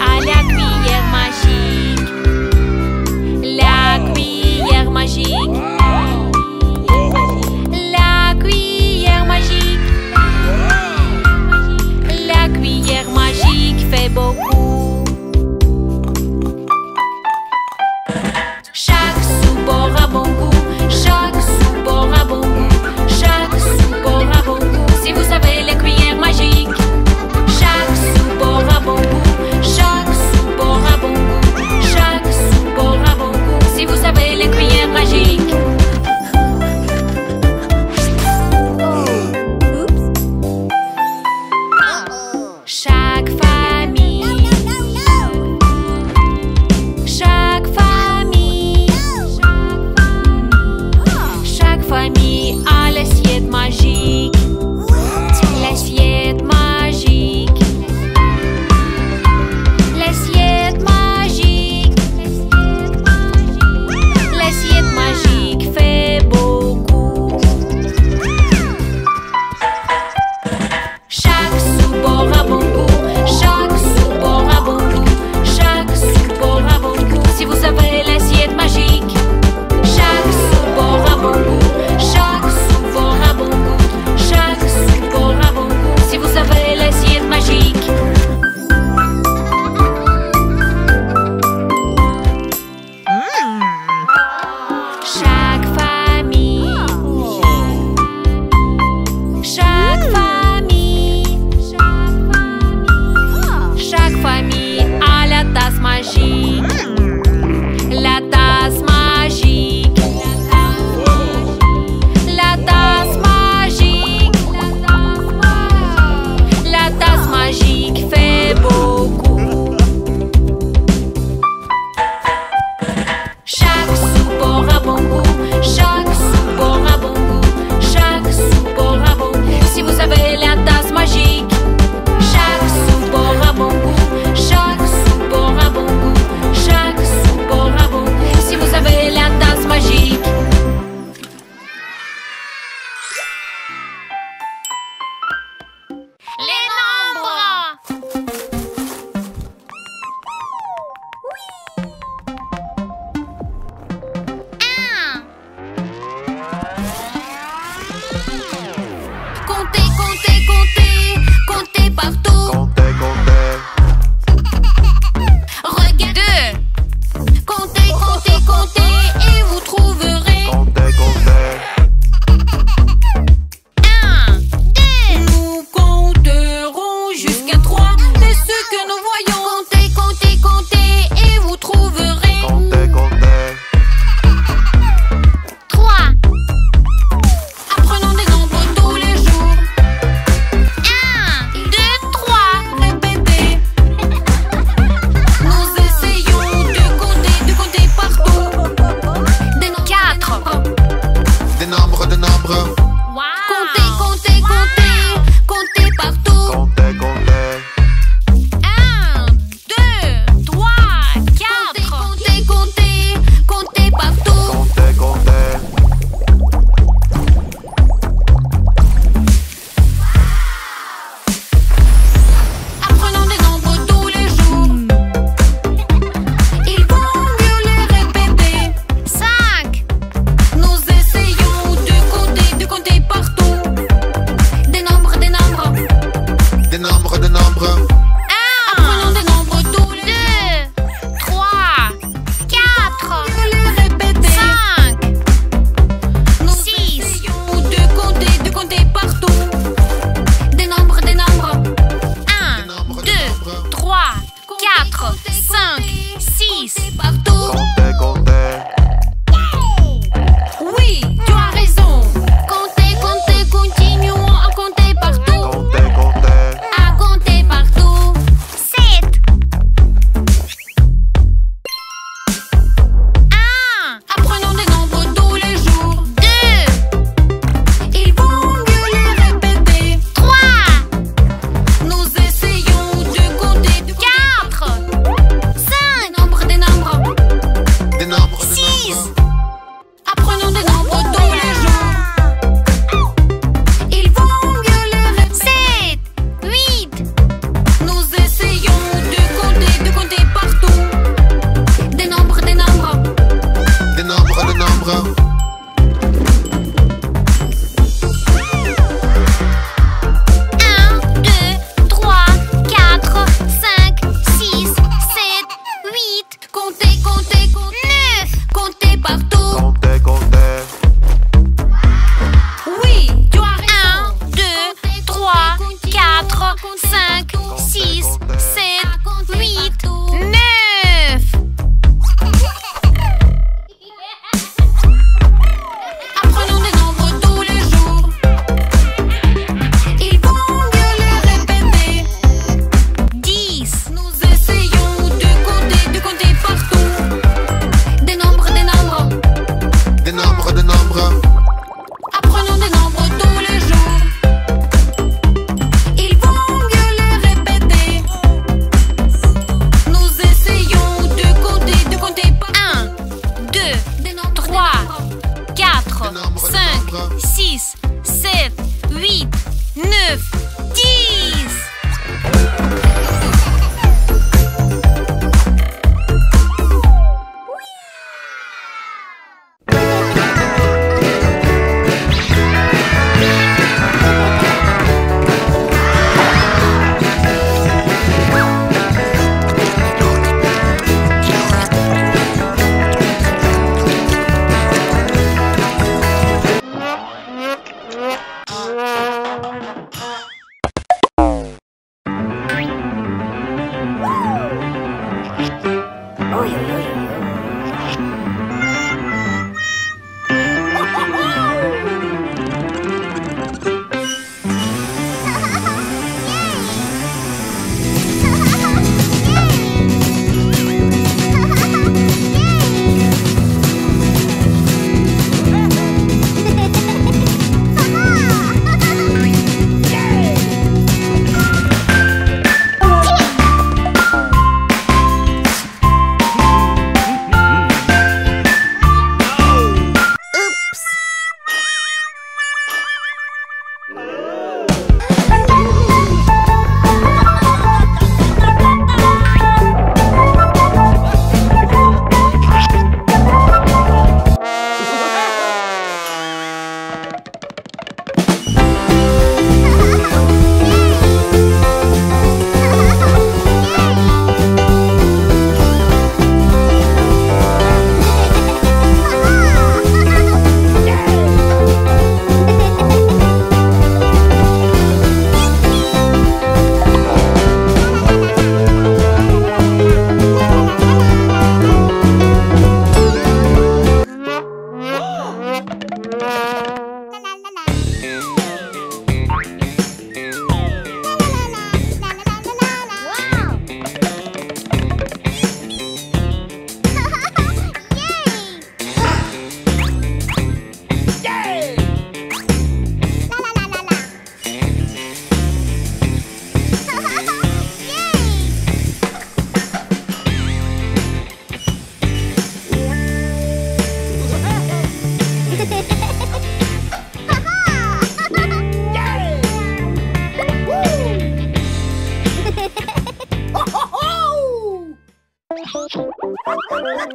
ali a minha mais Contei, contei, comptez partout. 8, Comptez, comptez,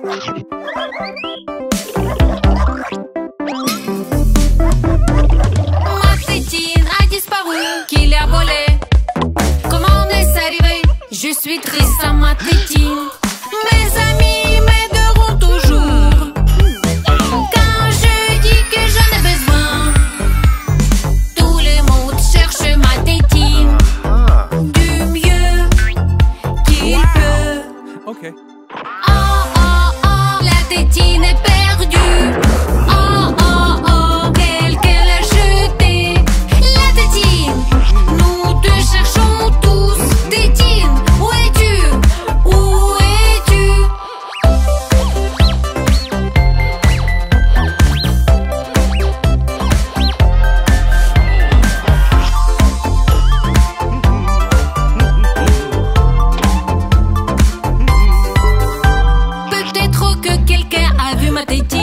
Network. Мамы, ты